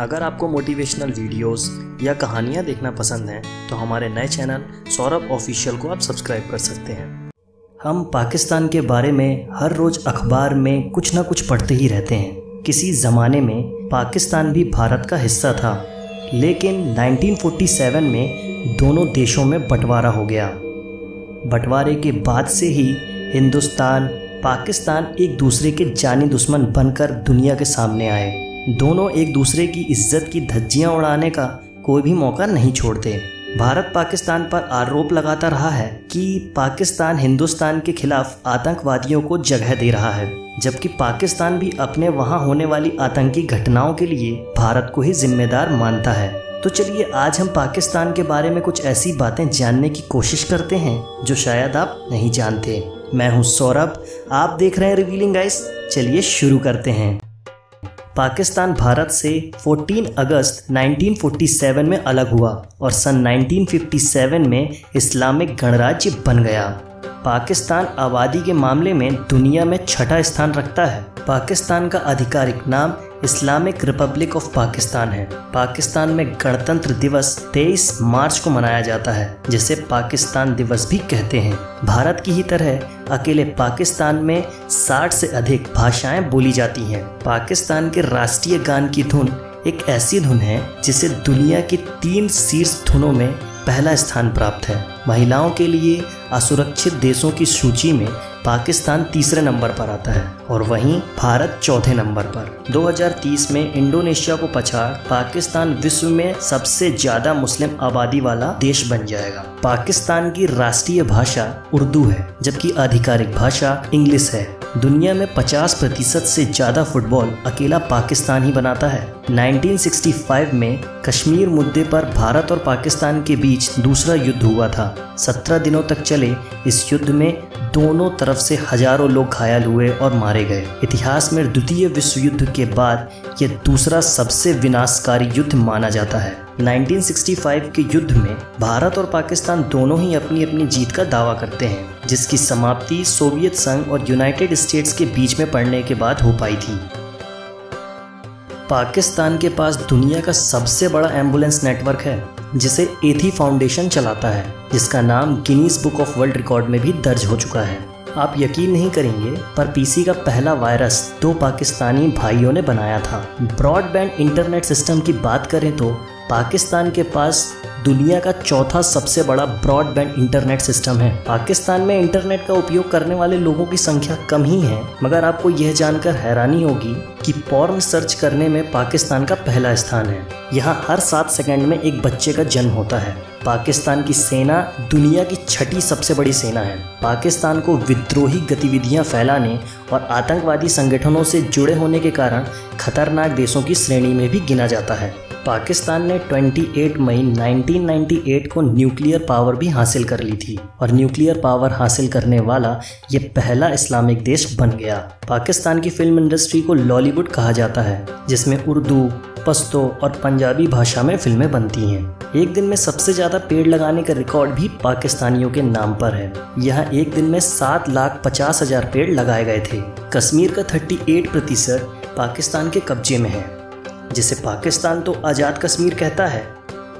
अगर आपको motivational videos या कहानियाँ देखना पसंद हैं तो हमारे नए चैनल सौरभ ऑफिशियल को आप सब्सक्राइब कर सकते हैं। हम पाकिस्तान के बारे में हर रोज़ अखबार में कुछ ना कुछ पढ़ते ही रहते हैं। किसी ज़माने में पाकिस्तान भी भारत का हिस्सा था, लेकिन 1947 में दोनों देशों में बंटवारा हो गया। बंटवारे के बाद से ही हिंदुस्तान, पाकिस्तान एक दूसरे के जानी दुश्मन बनकर दुनिया के सामने आए। दोनों एक दूसरे की इज़्ज़त की धज्जियाँ उड़ाने का कोई भी मौका नहीं छोड़ते। भारत पाकिस्तान पर आरोप लगाता रहा है कि पाकिस्तान हिंदुस्तान के खिलाफ आतंकवादियों को जगह दे रहा है, जबकि पाकिस्तान भी अपने वहाँ होने वाली आतंकी घटनाओं के लिए भारत को ही जिम्मेदार मानता है। तो चलिए आज हम पाकिस्तान के बारे में कुछ ऐसी बातें जानने की कोशिश करते हैं जो शायद आप नहीं जानते। मैं हूँ सौरभ, आप देख रहे हैं रिवीलिंग गाइस चलिए शुरू करते हैं। पाकिस्तान भारत से 14 अगस्त 1947 में अलग हुआ और सन 1957 में इस्लामिक गणराज्य बन गया। पाकिस्तान आबादी के मामले में दुनिया में छठा स्थान रखता है। पाकिस्तान का आधिकारिक नाम इस्लामिक रिपब्लिक ऑफ़ पाकिस्तान है। पाकिस्तान में गणतंत्र दिवस 23 मार्च को मनाया जाता है, जिसे पाकिस्तान दिवस भी कहते हैं। भारत की ही तरह अकेले पाकिस्तान में 60 से अधिक भाषाएँ बोली जाती हैं। पाकिस्तान के राष्ट्रीय गान की धुन एक ऐसी धुन है, जिसे दुनिया की तीन शीर्ष धुनों में पहला स्थान प्राप्त है। महिलाओं के लिए असुरक्षित देशों की सूची में पाकिस्तान तीसरे नंबर पर आता है और वहीं भारत चौथे नंबर पर। 2030 में इंडोनेशिया को पछाड़ पाकिस्तान विश्व में सबसे ज़्यादा मुस्लिम आबादी वाला देश बन जाएगा। पाकिस्तान की राष्ट्रीय भाषा उर्दू है, जबकि आधिकारिक भाषा इंग्लिश है। दुनिया में 50 प्रतिशत से ज़्यादा फुटबॉल अकेला पाकिस्तान ही बनाता है। 1965 में कश्मीर मुद्दे पर भारत और पाकिस्तान के बीच दूसरा युद्ध हुआ था। 17 दिनों तक चले इस युद्ध में दोनों तरफ़ से हज़ारों लोग घायल हुए और मारे गए। इतिहास में द्वितीय विश्व युद्ध के बाद यह दूसरा सबसे विनाशकारी युद्ध माना जाता है। 1965 के युद्ध में भारत और पाकिस्तान दोनों ही अपनी अपनी जीत का दावा करते हैं, जिसकी समाप्ति सोवियत संघ और यूनाइटेड स्टेट्स के बीच में पड़ने के बाद हो पाई थी। पाकिस्तान के पास दुनिया का सबसे बड़ा एंबुलेंस नेटवर्क है, जिसे एथी फाउंडेशन चलाता है, जिसका नाम Guinness book of world record में भी दर्ज हो चुका है। आप यकीन नहीं करेंगे, पर पीसी का पहला वायरस दो पाकिस्तानी भाइयों ने बनाया था। ब्रॉडबैंड इंटरनेट सिस्टम की बात करें तो पाकिस्तान के पास दुनिया का चौथा सबसे बड़ा ब्रॉडबैंड इंटरनेट सिस्टम है। पाकिस्तान में इंटरनेट का उपयोग करने वाले लोगों की संख्या कम ही है, मगर आपको यह जानकर हैरानी होगी कि पॉर्न सर्च करने में पाकिस्तान का पहला स्थान है। यहाँ हर सात सेकंड में एक बच्चे का जन्म होता है। पाकिस्तान की सेना दुनिया की छठी सबसे बड़ी सेना है। पाकिस्तान को विद्रोही गतिविधियाँ फैलाने और आतंकवादी संगठनों से जुड़े होने के कारण खतरनाक देशों की श्रेणी में भी गिना जाता है। पाकिस्तान ने 28 मई 1998 को न्यूक्लियर पावर भी हासिल कर ली थी और न्यूक्लियर पावर हासिल करने वाला ये पहला इस्लामिक देश बन गया। पाकिस्तान की फ़िल्म इंडस्ट्री को लॉलीवुड कहा जाता है, जिसमें उर्दू, पश्तो और पंजाबी भाषा में फ़िल्में बनती हैं। एक दिन में सबसे ज़्यादा पेड़ लगाने का रिकॉर्ड भी पाकिस्तानियों के नाम पर है। यहाँ एक दिन में सात लाख पचास हज़ार पेड़ लगाए गए थे। कश्मीर का 38 प्रतिशत पाकिस्तान के कब्जे में है। जिसे पाकिस्तान तो आज़ाद कश्मीर कहता है,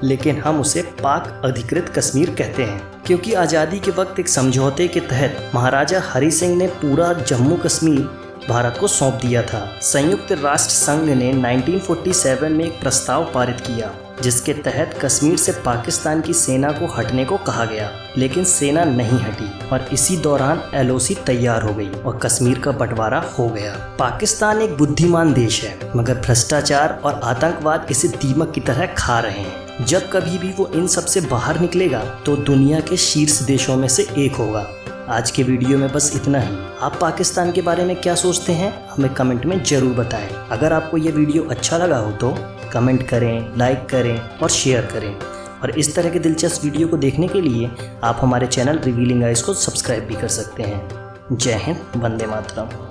लेकिन हम उसे पाक अधिकृत कश्मीर कहते हैं। क्योंकि आज़ादी के वक्त एक समझौते के तहत महाराजा हरि सिंह ने पूरा जम्मू कश्मीर भारत को सौंप दिया था। संयुक्त राष्ट्र संघ ने 1947 में एक प्रस्ताव पारित किया, जिसके तहत कश्मीर से पाकिस्तान की सेना को हटने को कहा गया, लेकिन सेना नहीं हटी और इसी दौरान एलओसी तैयार हो गई और कश्मीर का बंटवारा हो गया। पाकिस्तान एक बुद्धिमान देश है, मगर भ्रष्टाचार और आतंकवाद इसे दीमक की तरह खा रहे हैं। जब कभी भी वो इन सबसे बाहर निकलेगा तो दुनिया के शीर्ष देशों में से एक होगा। आज के वीडियो में बस इतना ही। आप पाकिस्तान के बारे में क्या सोचते हैं, हमें कमेंट में ज़रूर बताएँ। अगर आपको ये वीडियो अच्छा लगा हो तो कमेंट करें, लाइक करें और शेयर करें। और इस तरह के दिलचस्प वीडियो को देखने के लिए आप हमारे चैनल रिवीलिंग आइज़ को सब्सक्राइब भी कर सकते हैं। जय हिंद, वंदे मातरम।